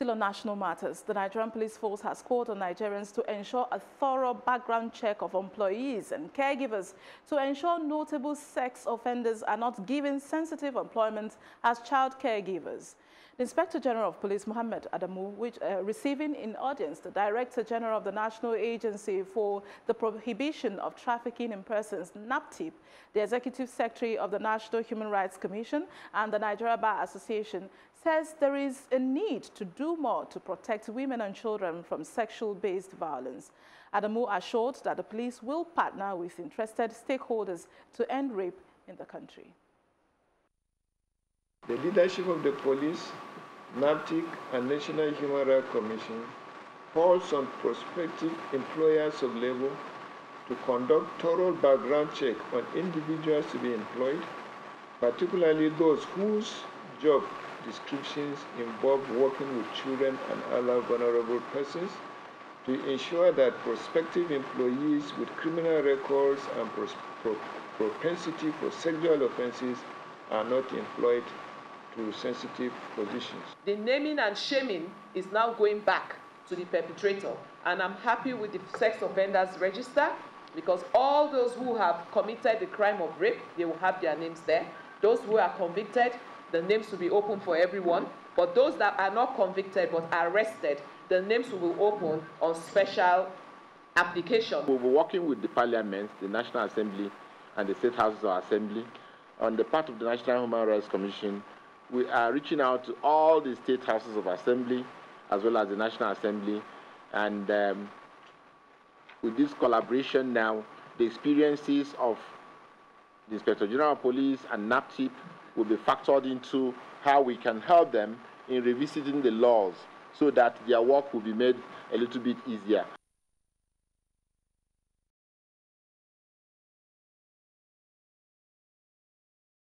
Still on national matters, the Nigerian police force has called on Nigerians to ensure a thorough background check of employees and caregivers to ensure notable sex offenders are not given sensitive employment as child caregivers. The Inspector General of Police, Mohammed Adamu, which, uh, receiving in audience the Director General of the National Agency for the Prohibition of Trafficking in Persons, NAPTIP, the Executive Secretary of the National Human Rights Commission, and the Nigeria Bar Association, says there is a need to do more to protect women and children from sexual-based violence. Adamu assured that the police will partner with interested stakeholders to end rape in the country. The leadership of the police NAPTIP and National Human Rights Commission calls on prospective employers of labor to conduct thorough background check on individuals to be employed, particularly those whose job descriptions involve working with children and other vulnerable persons to ensure that prospective employees with criminal records and propensity for sexual offenses are not employed to sensitive positions. The naming and shaming is now going back to the perpetrator, and I'm happy with the sex offenders register because all those who have committed the crime of rape, they will have their names there. Those who are convicted, the names will be open for everyone. But those that are not convicted but arrested, the names will be open on special application. We'll be working with the Parliament, the National Assembly, and the State Houses of Assembly on the part of the National Human Rights Commission we are reaching out to all the state houses of assembly as well as the National Assembly. And um, with this collaboration now, the experiences of the Inspector General of Police and NAPTIP will be factored into how we can help them in revisiting the laws so that their work will be made a little bit easier.